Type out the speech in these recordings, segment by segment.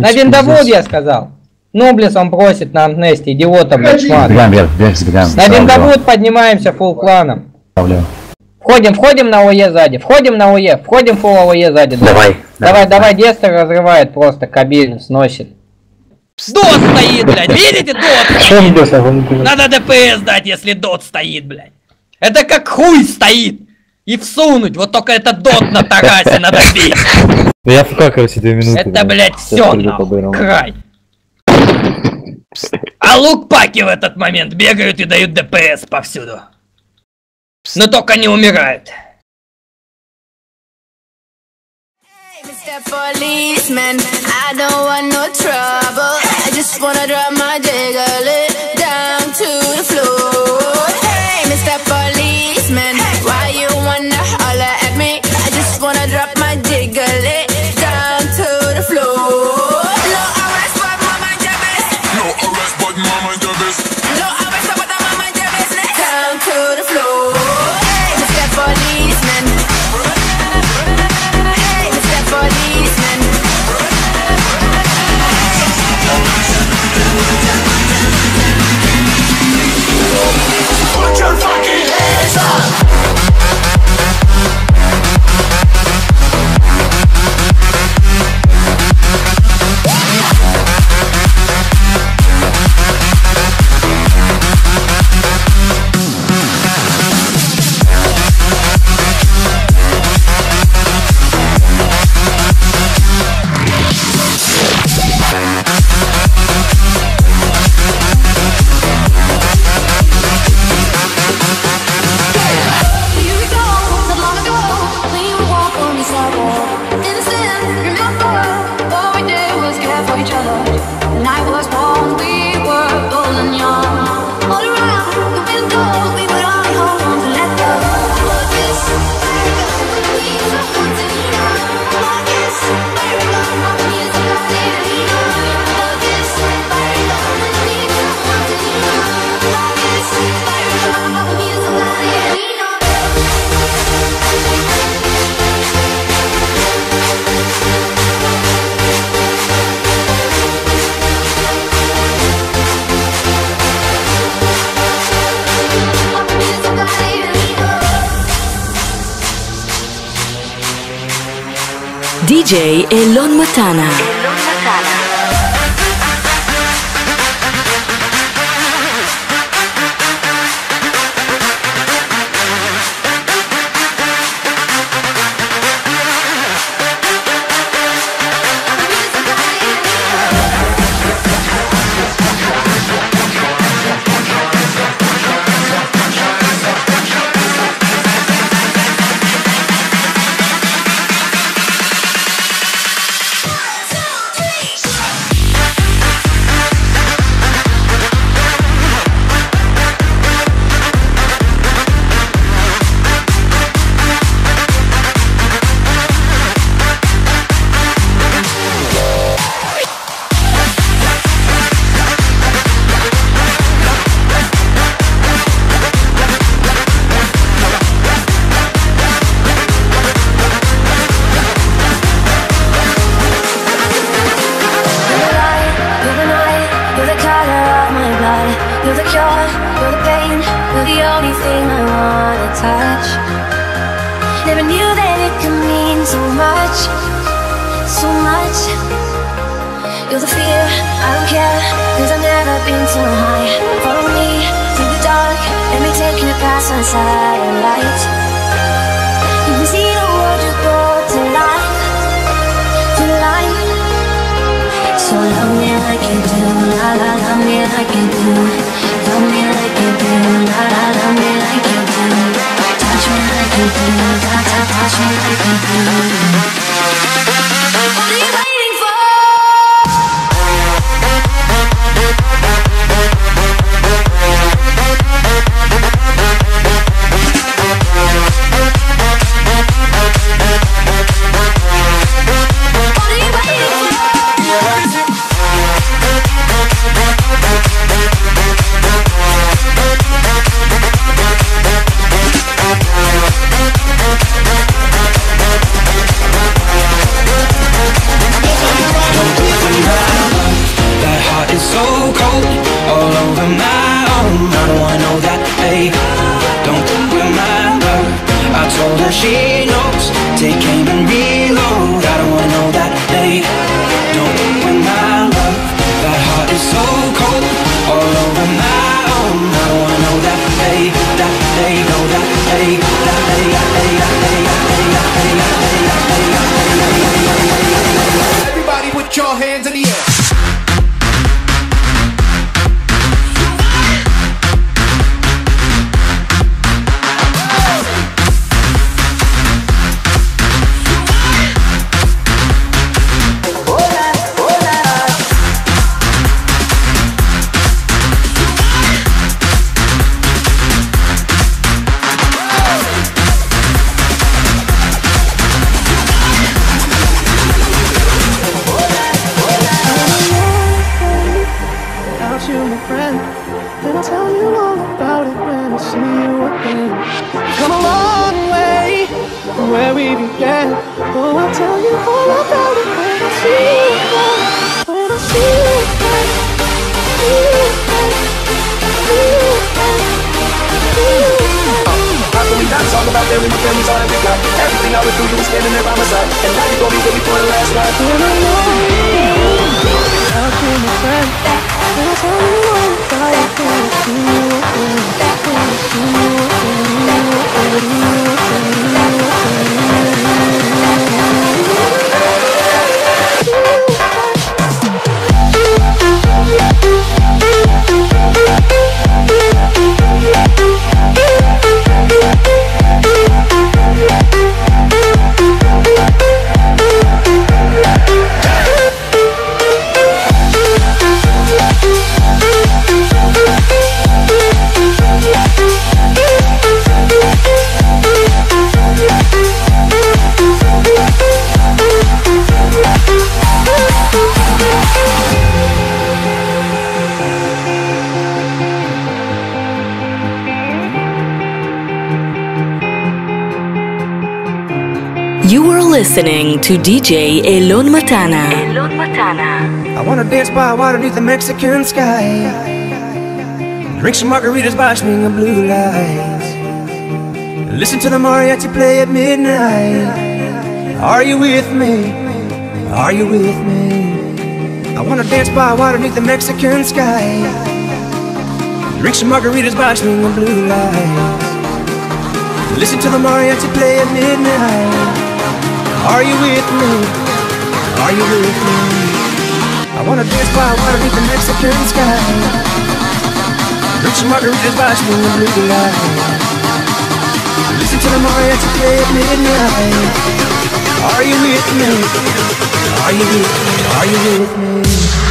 На виндовод я сказал. Ноблес он просит на Амнесте, идиота, блядь, шмат. Сбегаем вверх, вверх сбегаем. На виндовод поднимаемся фул кланом. Входим, входим на ОЕ сзади, входим на ОЕ, входим фул ОЕ сзади. Давай. Давай, давай, Дестер разрывает просто кабель, сносит. Дот стоит, блядь, видите, дот Надо ДПС дать, если дот стоит, блядь. Это как хуй стоит. И всунуть, вот только это дот на тарасе надо бить. Да я ФК, короче, две минуты. Это, блядь, все по-бырому. край. А лук-паки в этот момент бегают и дают ДПС повсюду. Но только не умирают. Policeman, I don't want no trouble. I just wanna drop my jiggle down to DJ Elon Matana. The cure, you're the pain, you're the only thing I wanna touch. Never knew that it could mean so much, so much. You're the fear, I don't care, cause I've never been so high. Follow me through the dark, let me take you past my satellite. You can see the world just brought to life, to life. So love me like you do, la la, love me like you do, touch me like you do, ta, touch me like you do. Own. I know that, babe. Don't love. I told her she knows. Take aim and reload. I don't wanna know that, babe. Don't with my love. That heart is so cold all over my own. I don't wanna know that, babe. That they know that, babe. That they, that they, that they, that they, that they, that tell you all about it when I see you again. When I see you again. See you again. See you again. See you again. We talk about when my family's all that we got? Everything I went through, you were standing there by my side. And now you're gonna be with me for the last ride. When I know you, my friend. Then I'll tell you all about it when I see you again. When I see you again. See you again. You are listening to DJ Elon Matana. Elon Matana. I wanna dance by water beneath the Mexican sky. Drink some margaritas by swinging blue lights. Listen to the mariachi play at midnight. Are you with me? Are you with me? I wanna dance by water beneath the Mexican sky. Drink some margaritas by swinging blue lights. Listen to the mariachi play at midnight. Are you with me? Are you with me? I wanna dance by water beneath the Mexican sky. Drink some margaritas by swinging blue lights. Listen to the mariachi play at midnight. Are you with me? Are you with me? Are you with me?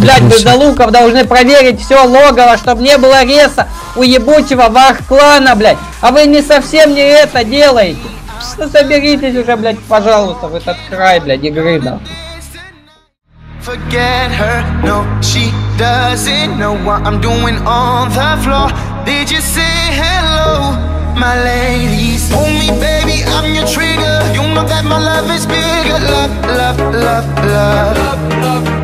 Блять, вы до луков должны проверить все логово, чтобы не было реса у ебучего вах клана, блять. А вы не совсем не это делаете. Ну, соберитесь уже, блять, пожалуйста, в этот край, блядь, игры, нахуй. Forget her, no, she doesn't know what I'm doing on the floor. Did you say hello, my ladies? Hold me, baby, I'm your trigger. You know that my love is bigger. Love, love, love, love. love, love, love.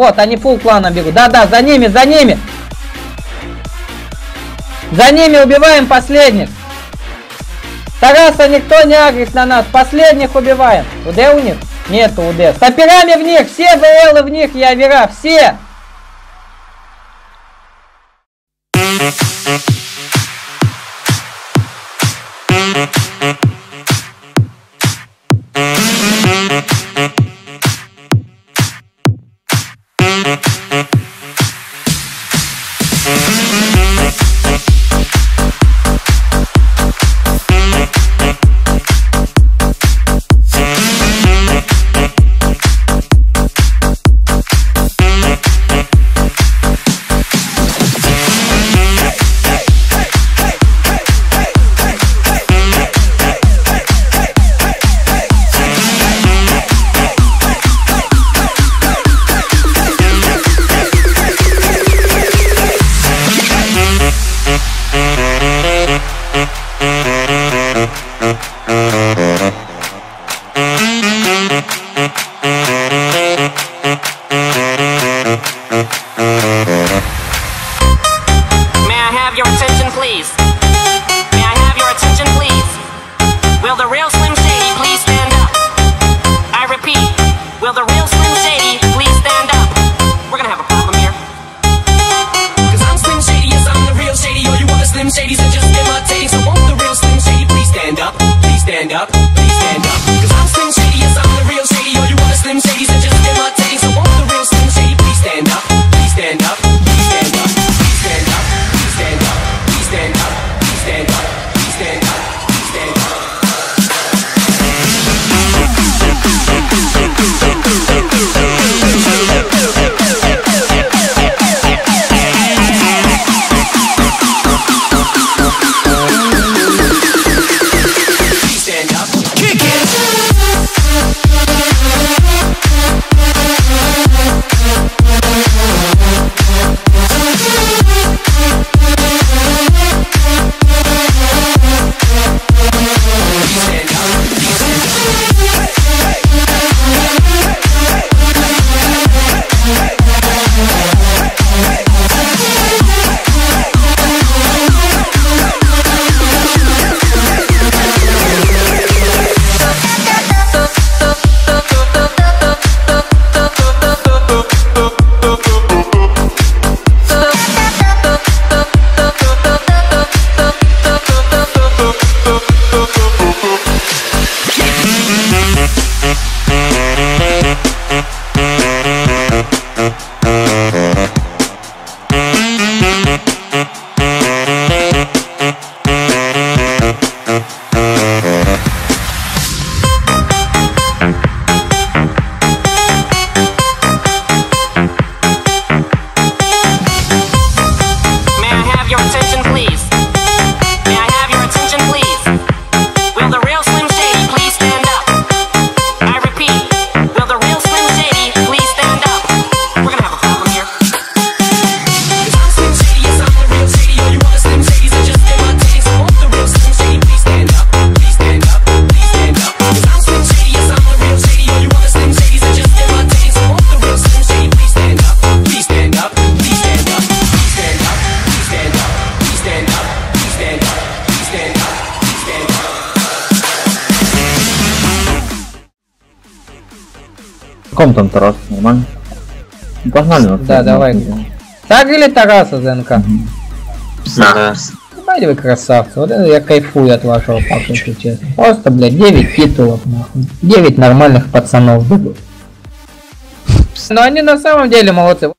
Вот, они пол клана бегут. Да-да, за ними, за ними. За ними убиваем последних. Тараса никто не агрит на нас. Последних убиваем. УД у них? Нету УД. С в них. Все ВЛы в них. Я вера. Все. please. Ком там Тарас? Нормально? Ну, Погнали. вот, Да, ну, давай. ну, Так или Тараса ЗНК? Тарас. Ебать вы красавцы, вот это я кайфую от вашего папы, если честно. Просто, блядь, 9 титулов, нахуй. 9 нормальных пацанов. Но они на самом деле молодцы.